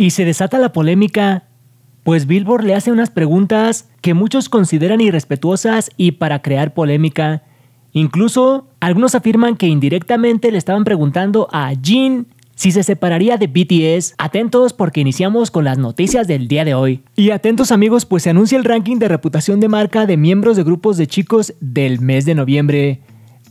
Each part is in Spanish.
Y se desata la polémica, pues Billboard le hace unas preguntas que muchos consideran irrespetuosas y para crear polémica. Incluso algunos afirman que indirectamente le estaban preguntando a Jin si se separaría de BTS. Atentos porque iniciamos con las noticias del día de hoy. Y atentos amigos, pues se anuncia el ranking de reputación de marca de miembros de grupos de chicos del mes de noviembre.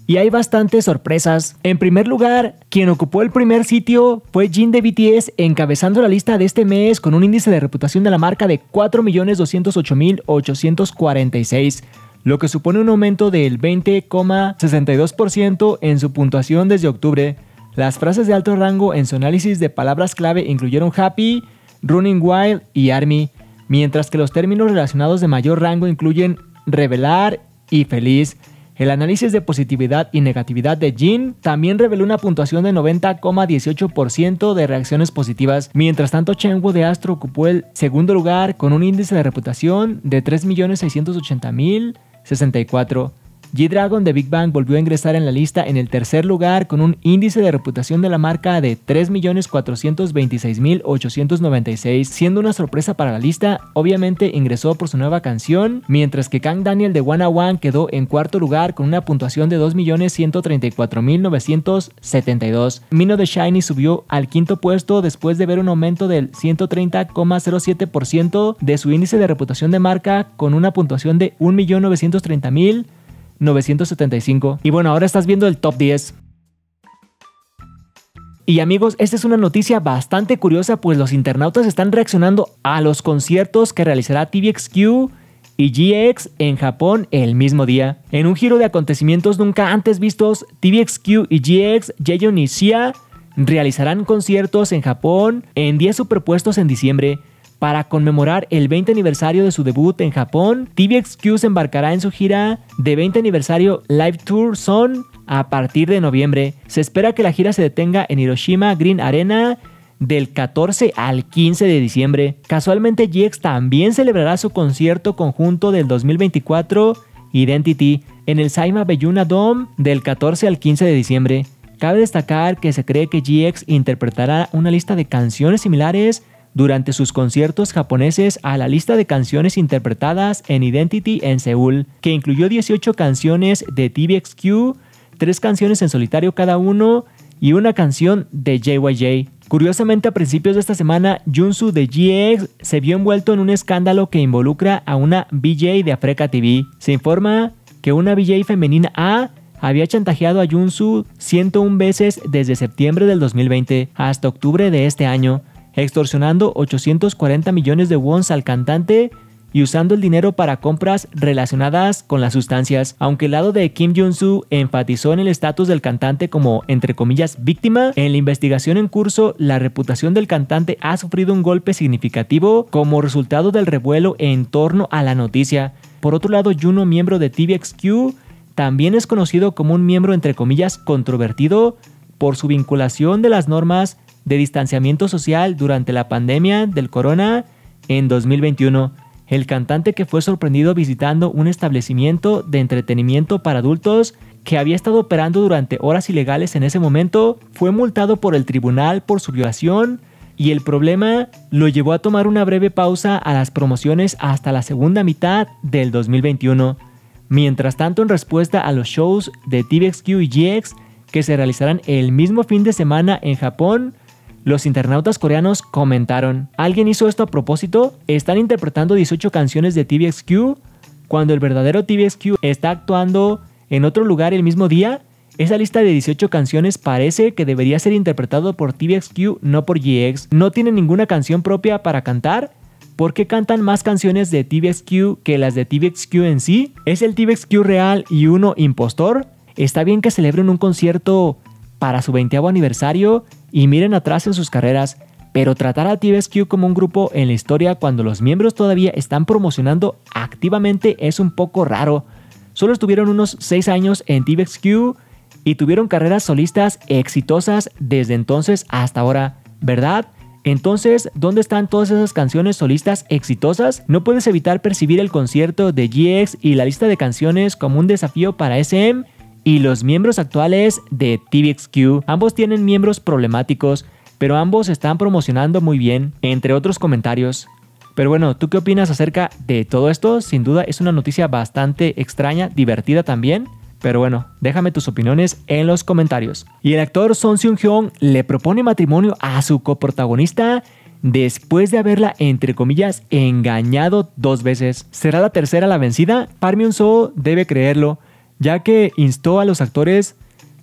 Y hay bastantes sorpresas. En primer lugar, quien ocupó el primer sitio fue Jin de BTS, encabezando la lista de este mes con un índice de reputación de la marca de 4.208.846, lo que supone un aumento del 20,62% en su puntuación desde octubre. Las frases de alto rango en su análisis de palabras clave incluyeron happy, running wild y army, mientras que los términos relacionados de mayor rango incluyen revelar y feliz. El análisis de positividad y negatividad de Jin también reveló una puntuación de 90,18% de reacciones positivas. Mientras tanto, Chengwu de Astro ocupó el segundo lugar con un índice de reputación de 3.680.064. G-Dragon de Big Bang volvió a ingresar en la lista en el tercer lugar con un índice de reputación de la marca de 3.426.896, siendo una sorpresa para la lista, obviamente ingresó por su nueva canción, mientras que Kang Daniel de One One quedó en cuarto lugar con una puntuación de 2.134.972. Mino de Shiny subió al quinto puesto después de ver un aumento del 130,07% de su índice de reputación de marca con una puntuación de 1.930.000 975. Y bueno, ahora estás viendo el top 10. Y amigos, esta es una noticia bastante curiosa, pues los internautas están reaccionando a los conciertos que realizará TVXQ y GX en Japón el mismo día. En un giro de acontecimientos nunca antes vistos, TVXQ y GX, Jaehyun y Sia realizarán conciertos en Japón en días superpuestos en diciembre. Para conmemorar el 20 aniversario de su debut en Japón, TVXQ se embarcará en su gira de 20 aniversario Live Tour Son a partir de noviembre. Se espera que la gira se detenga en Hiroshima Green Arena del 14 al 15 de diciembre. Casualmente GX también celebrará su concierto conjunto del 2024 Identity en el Saima Belluna Dome del 14 al 15 de diciembre. Cabe destacar que se cree que GX interpretará una lista de canciones similares durante sus conciertos japoneses a la lista de canciones interpretadas en Identity en Seúl, que incluyó 18 canciones de TVXQ, 3 canciones en solitario cada uno y una canción de JYJ. Curiosamente, a principios de esta semana, Junsu de GX se vio envuelto en un escándalo que involucra a una BJ de Africa TV. Se informa que una BJ femenina A había chantajeado a Junsu 101 veces desde septiembre del 2020 hasta octubre de este año, extorsionando 840 millones de wons al cantante y usando el dinero para compras relacionadas con las sustancias. Aunque el lado de Kim Jong-soo enfatizó en el estatus del cantante como, entre comillas, víctima, en la investigación en curso, la reputación del cantante ha sufrido un golpe significativo como resultado del revuelo en torno a la noticia. Por otro lado, Juno, miembro de TVXQ, también es conocido como un miembro, entre comillas, controvertido por su vinculación de las normas de distanciamiento social durante la pandemia del corona en 2021. El cantante que fue sorprendido visitando un establecimiento de entretenimiento para adultos que había estado operando durante horas ilegales en ese momento fue multado por el tribunal por su violación y el problema lo llevó a tomar una breve pausa a las promociones hasta la segunda mitad del 2021. Mientras tanto, en respuesta a los shows de TVXQ y GX que se realizarán el mismo fin de semana en Japón, los internautas coreanos comentaron, ¿alguien hizo esto a propósito? ¿Están interpretando 18 canciones de TVXQ cuando el verdadero TVXQ está actuando en otro lugar el mismo día? Esa lista de 18 canciones parece que debería ser interpretado por TVXQ, no por GX. ¿No tienen ninguna canción propia para cantar? ¿Por qué cantan más canciones de TVXQ que las de TVXQ en sí? ¿Es el TVXQ real y uno impostor? ¿Está bien que celebren un concierto para su 20 aniversario y miren atrás en sus carreras, pero tratar a TVXQ como un grupo en la historia cuando los miembros todavía están promocionando activamente es un poco raro. Solo estuvieron unos 6 años en TVXQ y tuvieron carreras solistas exitosas desde entonces hasta ahora, ¿verdad? Entonces, ¿dónde están todas esas canciones solistas exitosas? No puedes evitar percibir el concierto de GX y la lista de canciones como un desafío para SM y los miembros actuales de TVXQ. Ambos tienen miembros problemáticos. pero ambos están promocionando muy bien, entre otros comentarios. Pero bueno, ¿tú qué opinas acerca de todo esto? Sin duda es una noticia bastante extraña, divertida también. Pero bueno, déjame tus opiniones en los comentarios. Y el actor Son Seung-hyun le propone matrimonio a su coprotagonista después de haberla, entre comillas, engañado dos veces. ¿Será la tercera la vencida? Park Myung-soo debe creerlo, ya que instó a los actores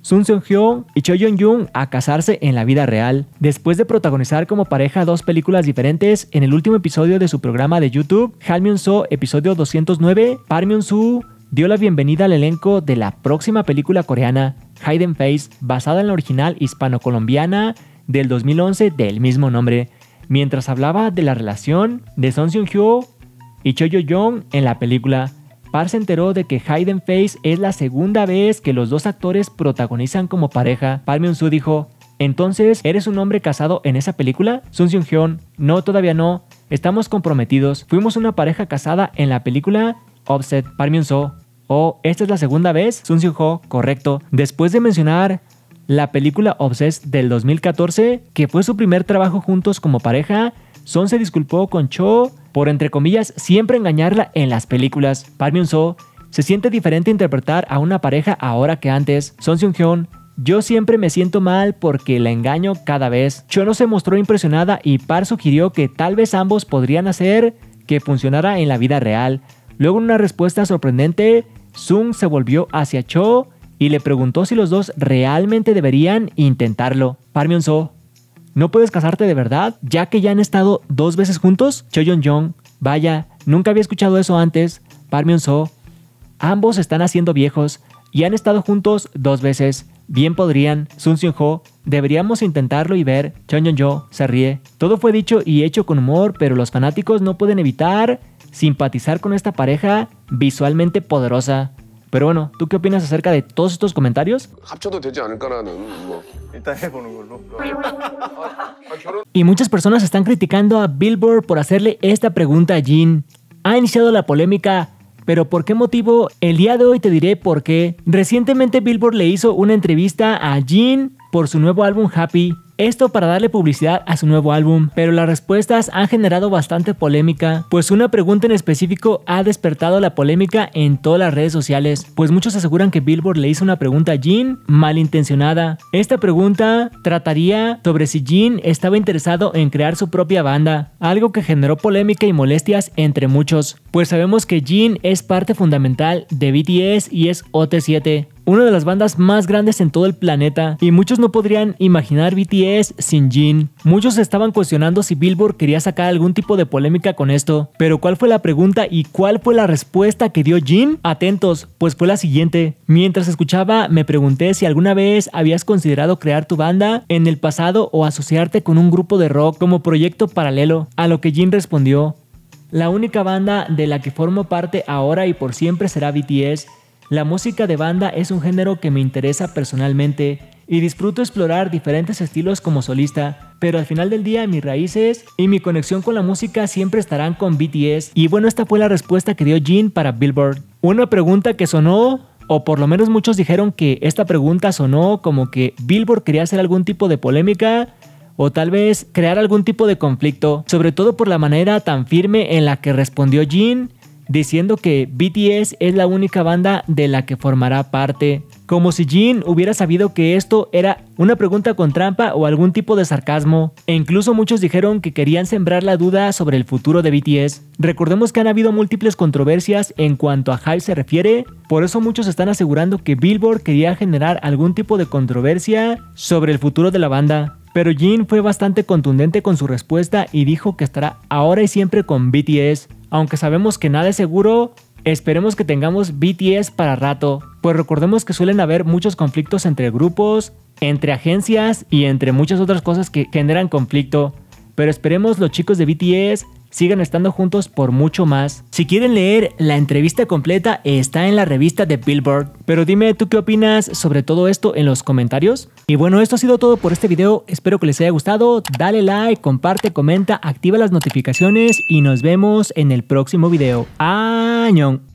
Sun Seung-hyun y Cho Yeon-jung a casarse en la vida real. Después de protagonizar como pareja dos películas diferentes, en el último episodio de su programa de YouTube, Han Myung-soo, episodio 209, Park Myung-soo dio la bienvenida al elenco de la próxima película coreana Hidden Face, basada en la original hispano-colombiana del 2011 del mismo nombre, mientras hablaba de la relación de Song Seung-hyo y Cho Yo-jong en la película. Park se enteró de que Hidden Face es la segunda vez que los dos actores protagonizan como pareja. Park Myung-soo dijo, entonces, ¿eres un hombre casado en esa película? Sun Seung-hyun, no, todavía no. Estamos comprometidos. Fuimos una pareja casada en la película Offset. Park Myung-soo, Oh, esta es la segunda vez. Sun Seung-ho, correcto. Después de mencionar la película Obsessed del 2014, que fue su primer trabajo juntos como pareja, Son se disculpó con Cho por, entre comillas, siempre engañarla en las películas. Park Myung-soo se siente diferente interpretar a una pareja ahora que antes. Son Seung-hyun yo siempre me siento mal porque la engaño cada vez. Cho no se mostró impresionada y Park sugirió que tal vez ambos podrían hacer que funcionara en la vida real. Luego en una respuesta sorprendente, Sung se volvió hacia Cho y le preguntó si los dos realmente deberían intentarlo. Park Myung-soo, ¿no puedes casarte de verdad? Ya que ya han estado dos veces juntos. Cho Yeon-jong, vaya, nunca había escuchado eso antes. Park Myung-soo, ambos están haciendo viejos y han estado juntos dos veces. Bien podrían. Sun Seung-ho, deberíamos intentarlo y ver. Chon Yeon-jo se ríe. Todo fue dicho y hecho con humor, pero los fanáticos no pueden evitar simpatizar con esta pareja visualmente poderosa. Pero bueno, ¿tú qué opinas acerca de todos estos comentarios? Y muchas personas están criticando a Billboard por hacerle esta pregunta a Jin. Ha iniciado la polémica, pero ¿por qué motivo? El día de hoy te diré por qué. Recientemente Billboard le hizo una entrevista a Jin por su nuevo álbum Happy esto para darle publicidad a su nuevo álbum, pero las respuestas han generado bastante polémica, pues una pregunta en específico ha despertado la polémica en todas las redes sociales, pues muchos aseguran que Billboard le hizo una pregunta a Jin malintencionada. Esta pregunta trataría sobre si Jin estaba interesado en crear su propia banda, algo que generó polémica y molestias entre muchos, pues sabemos que Jin es parte fundamental de BTS y es OT7, una de las bandas más grandes en todo el planeta, y muchos no podrían imaginar BTS sin Jin. Muchos estaban cuestionando si Billboard quería sacar algún tipo de polémica con esto, pero ¿cuál fue la pregunta y cuál fue la respuesta que dio Jin? Atentos, pues fue la siguiente. Mientras escuchaba, me pregunté si alguna vez habías considerado crear tu banda en el pasado o asociarte con un grupo de rock como proyecto paralelo, a lo que Jin respondió, la única banda de la que formo parte ahora y por siempre será BTS la música de banda es un género que me interesa personalmente y disfruto explorar diferentes estilos como solista, pero al final del día mis raíces y mi conexión con la música siempre estarán con BTS. Y bueno, esta fue la respuesta que dio Jin para Billboard. Una pregunta que sonó, o por lo menos muchos dijeron que esta pregunta sonó como que Billboard quería hacer algún tipo de polémica o tal vez crear algún tipo de conflicto, sobre todo por la manera tan firme en la que respondió Jin diciendo que BTS es la única banda de la que formará parte, como si Jin hubiera sabido que esto era una pregunta con trampa o algún tipo de sarcasmo, e incluso muchos dijeron que querían sembrar la duda sobre el futuro de BTS. Recordemos que han habido múltiples controversias en cuanto a Hype se refiere, por eso muchos están asegurando que Billboard quería generar algún tipo de controversia sobre el futuro de la banda. Pero Jin fue bastante contundente con su respuesta y dijo que estará ahora y siempre con BTS, aunque sabemos que nada es seguro, esperemos que tengamos BTS para rato, pues recordemos que suelen haber muchos conflictos entre grupos, entre agencias y entre muchas otras cosas que generan conflicto. Pero esperemos los chicos de BTS sigan estando juntos por mucho más. Si quieren leer la entrevista completa, está en la revista de Billboard. Pero dime tú qué opinas sobre todo esto en los comentarios. Y bueno, esto ha sido todo por este video. Espero que les haya gustado. Dale like, comparte, comenta, activa las notificaciones y nos vemos en el próximo video. ¡Añón!